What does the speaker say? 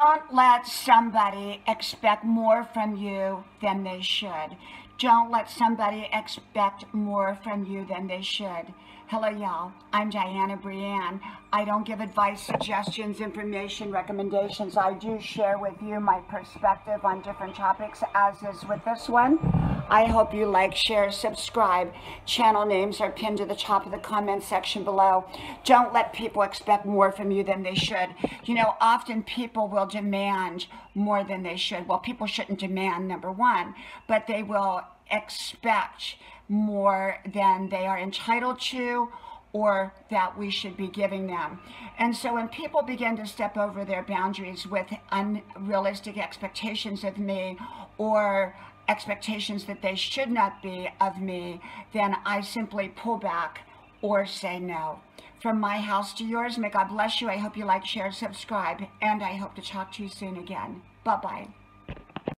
Don't let somebody expect more from you than they should. Don't let somebody expect more from you than they should. Hello, y'all. I'm Dianna Brianne. I don't give advice, suggestions, information, recommendations. I do share with you my perspective on different topics, as is with this one. I hope you like, share, subscribe. Channel names are pinned to the top of the comment section below. Don't let people expect more from you than they should. You know, often people will demand more than they should. Well, people shouldn't demand, number one, but they will expect more than they are entitled to or that we should be giving them. And so when people begin to step over their boundaries with unrealistic expectations of me or expectations that they should not be of me, then I simply pull back or say no. From my house to yours, may God bless you. I hope you like, share, subscribe, and I hope to talk to you soon again. Bye-bye.